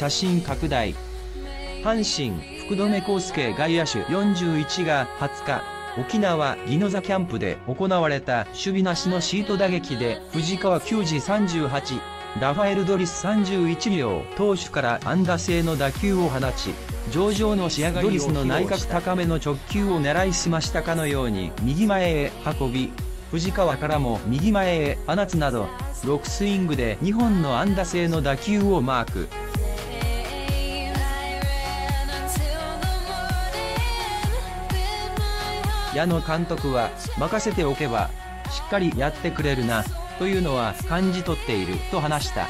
写真拡大。阪神福留孝介外野手41が20日沖縄宜野座キャンプで行われた守備なしのシート打撃で藤川球児38ラファエル・ドリス31秒投手から安打性の打球を放ち上々の仕上がりドリスの内角高めの直球を狙いすましたかのように右前へ運び藤川からも右前へ放つなど6スイングで2本の安打性の打球をマーク。矢野監督は任せておけばしっかりやってくれるなというのは感じ取っていると話した。